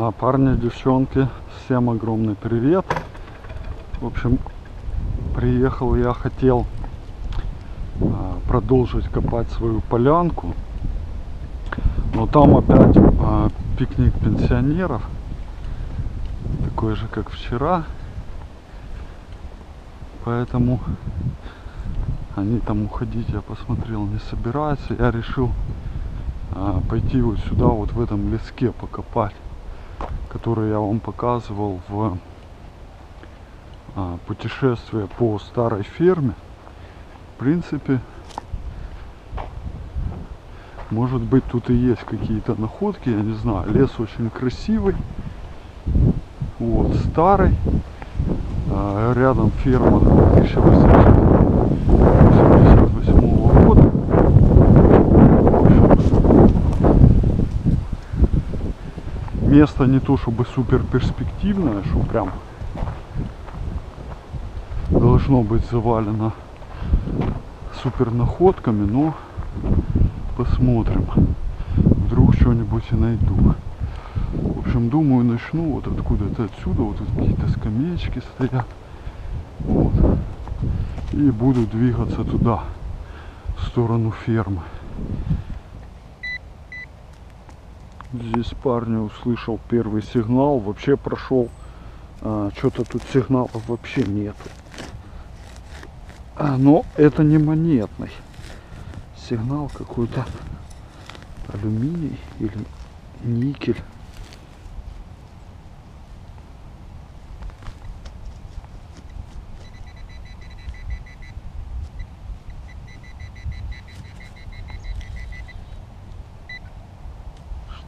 А, парни, девчонки, всем огромный привет. В общем, приехал я хотел а, продолжить копать свою полянку. Но там опять а, пикник пенсионеров. Такой же, как вчера. Поэтому они там уходить, я посмотрел, не собираются. Я решил пойти вот сюда, вот в этом леске покопать, который я вам показывал в а, путешествие по старой ферме. В принципе, может быть тут и есть какие-то находки, я не знаю. Лес очень красивый, вот старый. А, рядом ферма 1888 года. В общем, Место не то чтобы супер перспективное, что прям должно быть завалено супер находками, но посмотрим. Вдруг что-нибудь и найду. В общем, думаю, начну вот откуда-то отсюда. Вот тут какие-то скамеечки стоят. Вот. И буду двигаться туда, в сторону фермы. Здесь парня услышал первый сигнал. Вообще прошел. А, Что-то тут сигналов вообще нету. А, но это не монетный. Сигнал какой-то алюминий или никель.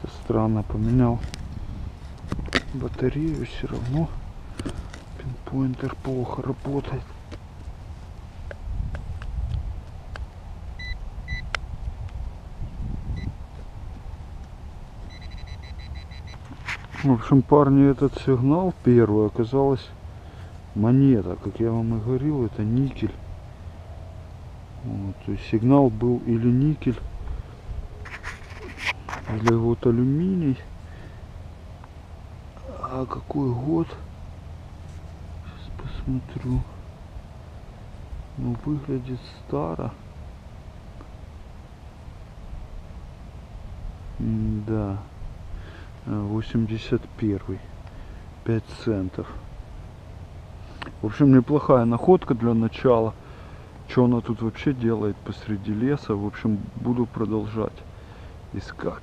Что странно поменял батарею все равно пинпоинтер плохо работает В общем, парни, этот сигнал первый оказалась монета. Как я вам и говорил, это никель. Вот, то есть сигнал был или никель, или вот алюминий. А какой год? Сейчас посмотрю. Ну, выглядит старо. Да. 81 5 центов в общем неплохая находка для начала что она тут вообще делает посреди леса в общем буду продолжать искать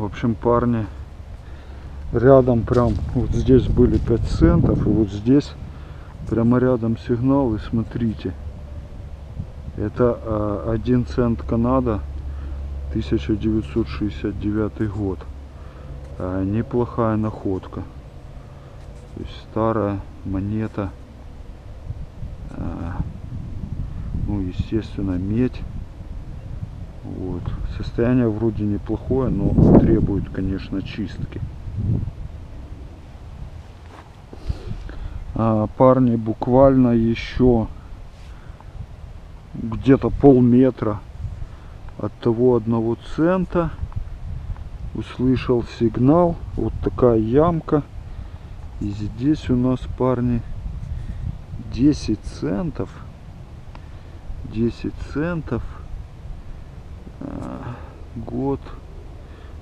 в общем парни рядом прям вот здесь были 5 центов и вот здесь прямо рядом сигнал и смотрите это 1 цент Канада 1969 год. А, неплохая находка. То есть старая монета. А, ну, естественно, медь. Вот. Состояние вроде неплохое, но требует, конечно, чистки. А, парни буквально еще где-то полметра от того одного цента услышал сигнал вот такая ямка и здесь у нас парни 10 центов 10 центов год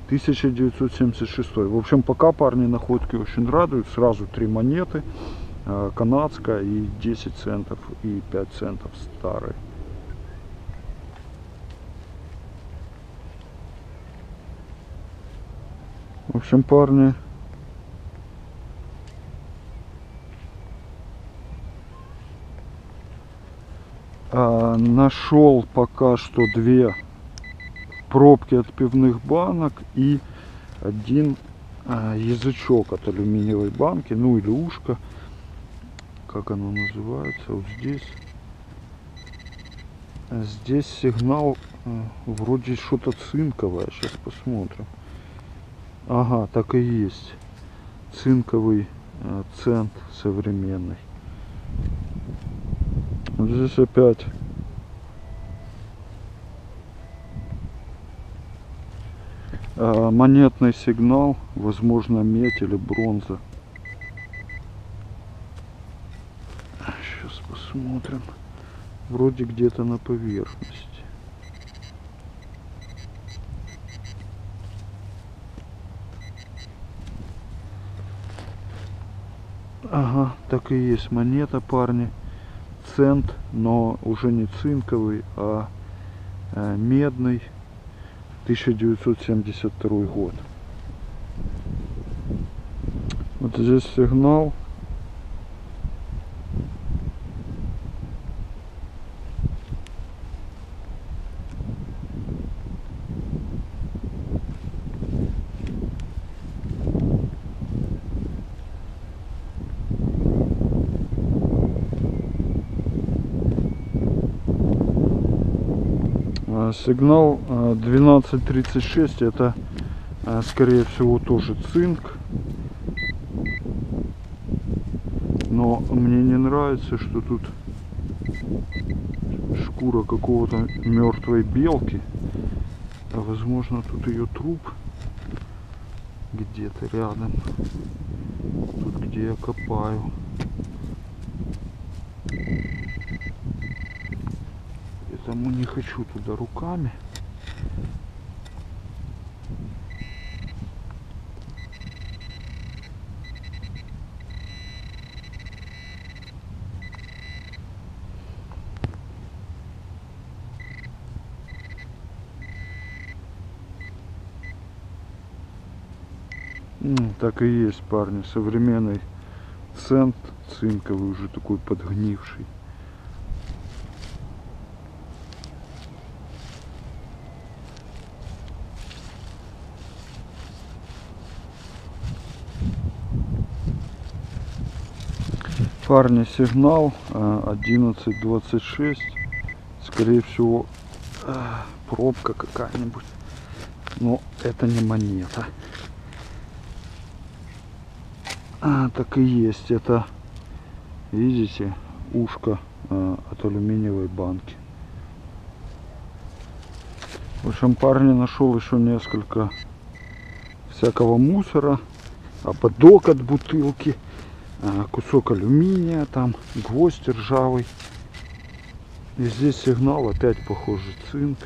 1976 в общем пока парни находки очень радуют сразу три монеты а, канадская и 10 центов и 5 центов старые В общем, парни, а, нашел пока что две пробки от пивных банок и один а, язычок от алюминиевой банки, ну или ушко, как оно называется, вот здесь. Здесь сигнал а, вроде что-то цинковое, сейчас посмотрим. Ага, так и есть. Цинковый э, цент современный. Здесь опять монетный сигнал, возможно медь или бронза. Сейчас посмотрим. Вроде где-то на поверхности. Ага, так и есть монета, парни. Цент, но уже не цинковый, а э, медный. 1972 год. Вот здесь сигнал. А, Сигнал а, 1236 это а, скорее всего тоже цинк. Но мне не нравится, что тут шкура какого-то мертвой белки. А возможно тут ее труп где-то рядом. Тут где я копаю. Поэтому не хочу туда руками. Так и есть, парни, современный цент цинковый, уже такой подгнивший. Парни, сигнал а, 11.26. Скорее всего, а, пробка какая-нибудь. Но это не монета. А, так и есть. Это, видите, ушко а, от алюминиевой банки. В общем, парни нашел еще несколько всякого мусора. Ободок от бутылки. А, Кусок алюминия, там гвоздь ржавый. И здесь сигнал опять похоже цинк.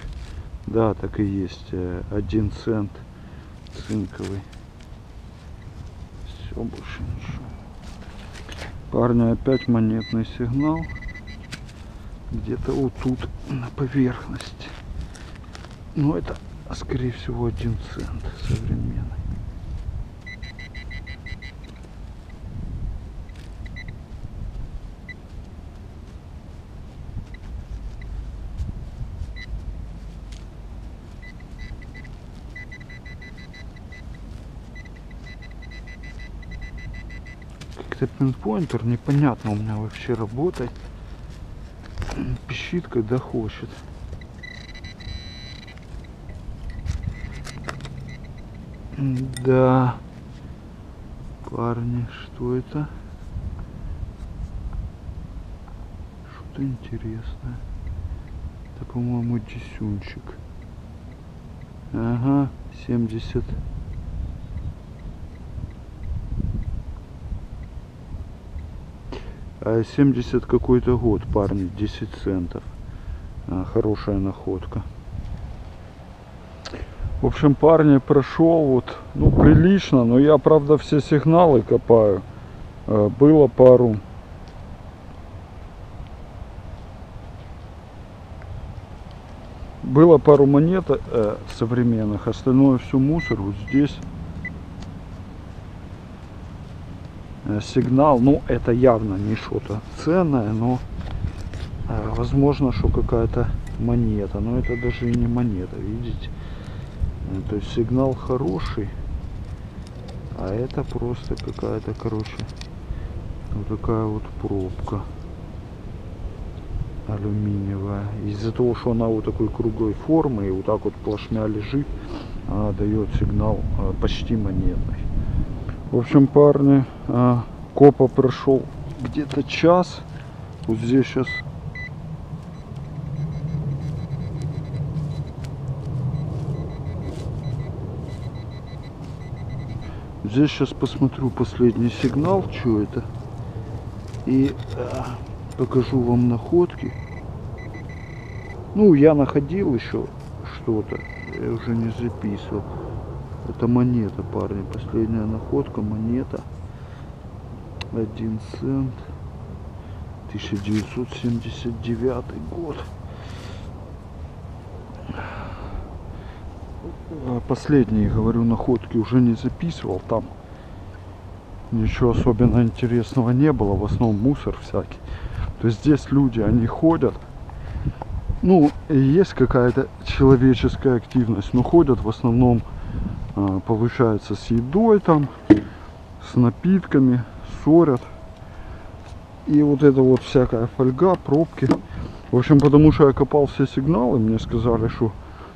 Да, так и есть. э, Один цент цинковый. Все, больше ничего. Парни, опять монетный сигнал. Где-то вот тут, на поверхности. Ну, это, скорее всего, один цент современный. Как-то пинпоинтер непонятно у меня вообще работает. Пищит, когда хочет. Да. Парни, что это? Что-то интересное. Это, по-моему, десюнчик. Ага, 70. 70 какой-то год, парни, 10 центов. А, хорошая находка. В общем, парни, прошел вот, ну, прилично, но я, правда, все сигналы копаю. Э, Было пару. Было пару монет э, современных, остальное все мусор. Вот здесь э, сигнал, ну, это явно не что-то ценное, но э, возможно, что какая-то монета. Но это даже и не монета, видите? Э, То есть сигнал хороший, а это просто какая-то, короче, вот такая вот пробка алюминиевая. Из-за того, что она вот такой круглой формы и вот так вот плашмя лежит, она дает сигнал э, почти монетный. В общем, парни, э, копа прошел где-то час. Вот здесь сейчас Здесь сейчас посмотрю последний сигнал, что это. И э, покажу вам находки. Ну, я находил еще что-то. Я уже не записывал. Это монета, парни. Последняя находка, монета. Один цент. 1979 год. А Последние, говорю, находки уже не записывал. Там ничего особенно интересного не было. В основном мусор всякий. То есть здесь люди, они ходят. Ну, есть какая-то человеческая активность, но ходят в основном, а, получается, с едой там, с напитками, ссорят. И вот это вот всякая фольга, пробки. В общем, потому что я копал все сигналы, мне сказали, что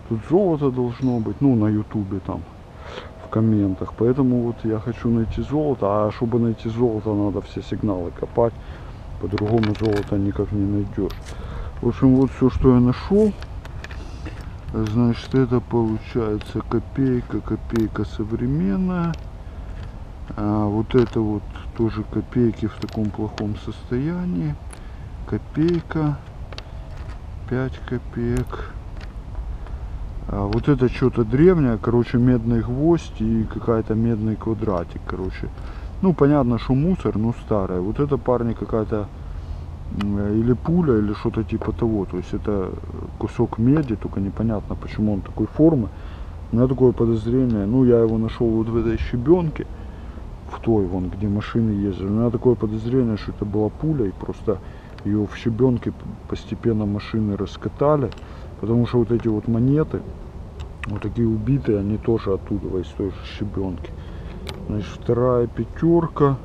тут золото должно быть, ну, на ютубе там, в комментах. Поэтому вот я хочу найти золото, а чтобы найти золото, надо все сигналы копать. По-другому золото никак не найдешь. В общем, вот все, что я нашел. Значит, это получается копейка, копейка современная. А вот это вот тоже копейки в таком плохом состоянии. Копейка. 5 копеек. А вот это что-то древнее, короче, медный гвоздь и какая-то медный квадратик, короче. Ну, понятно, что мусор, но старое. Вот это, парни, какая-то или пуля, или что-то типа того. То есть это кусок меди, только непонятно, почему он такой формы. У меня такое подозрение, ну, я его нашел вот в этой щебенке в той вон, где машины ездили. У меня такое подозрение, что это была пуля, и просто ее в щебенке постепенно машины раскатали. Потому что вот эти вот монеты, вот такие убитые, они тоже оттуда, из той же щебенки. Значит, вторая пятерка.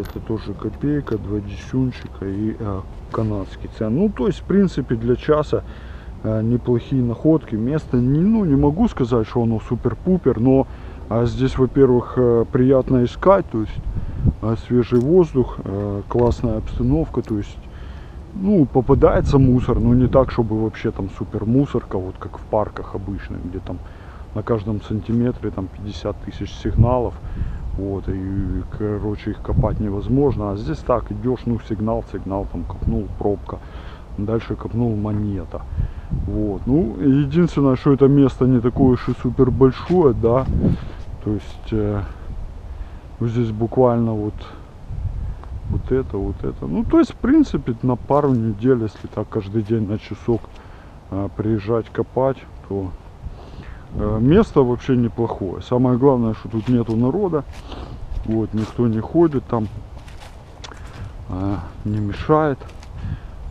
Это тоже копейка, два десюнчика и а, канадский цен. Ну, то есть, в принципе, для часа а, неплохие находки. Место, не, ну, не могу сказать, что оно супер-пупер, но а здесь, во-первых, э, приятно искать, то есть а, свежий воздух, а, классная обстановка, то есть, ну, попадается мусор, но не так, чтобы вообще там супер мусорка, вот как в парках обычных, где там на каждом сантиметре там 50 тысяч сигналов, вот, и, короче, их копать невозможно, а здесь так, идешь, ну, сигнал, сигнал, там, копнул, пробка, дальше копнул монета, вот, ну, единственное, что это место не такое уж и супер большое, да, то есть э, здесь буквально вот вот это, вот это. Ну, то есть, в принципе, на пару недель, если так каждый день на часок э, приезжать копать, то место вообще неплохое. Самое главное, что тут нету народа. Вот, никто не ходит там, э, не мешает.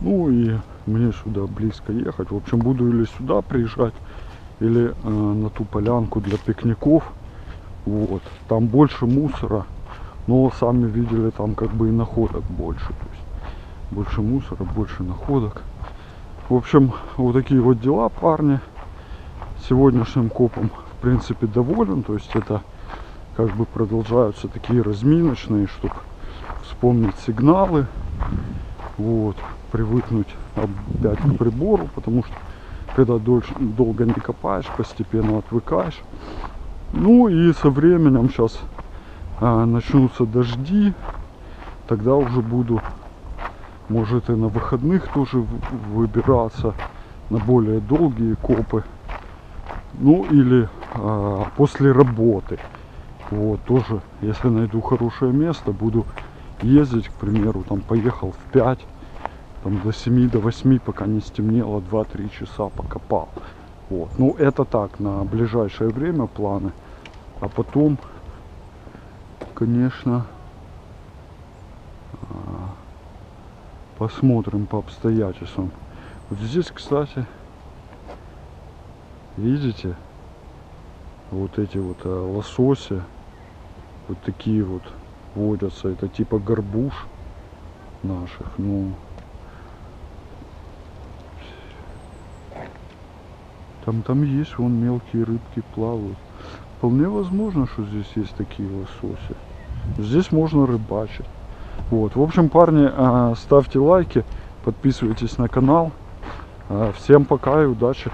Ну и мне сюда близко ехать. В общем, буду или сюда приезжать, или э, на ту полянку для пикников. Вот. Там больше мусора. Но сами видели, там как бы и находок больше. То есть больше мусора, больше находок. В общем, вот такие вот дела, парни. Сегодняшним копом, в принципе, доволен. То есть это как бы продолжаются такие разминочные, чтобы вспомнить сигналы. Вот. Привыкнуть опять к прибору, потому что когда дольше, долго не копаешь, постепенно отвыкаешь. Ну и со временем сейчас а, начнутся дожди, тогда уже буду, может и на выходных тоже выбираться на более долгие копы. Ну или а, после работы. Вот тоже, если найду хорошее место, буду ездить, к примеру, там поехал в 5, там до 7, до 8, пока не стемнело, 2-3 часа покопал. Вот. Ну, это так, на ближайшее время планы. А потом, конечно, а, посмотрим по обстоятельствам. Вот здесь, кстати, видите, вот эти вот а, лососи, вот такие вот водятся. Это типа горбуш наших. Ну, Там, там есть, вон мелкие рыбки плавают. Вполне возможно, что здесь есть такие лососи. Здесь можно рыбачить. Вот. В общем, парни, а, ставьте лайки, подписывайтесь на канал. А, всем пока и удачи.